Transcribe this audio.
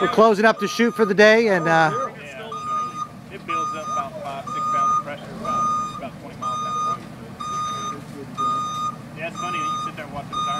We're closing up the chute for the day, and uh, yeah. it builds up about five, six pounds of pressure, about, about 20 miles down. Yeah, it's funny. You sit there watching.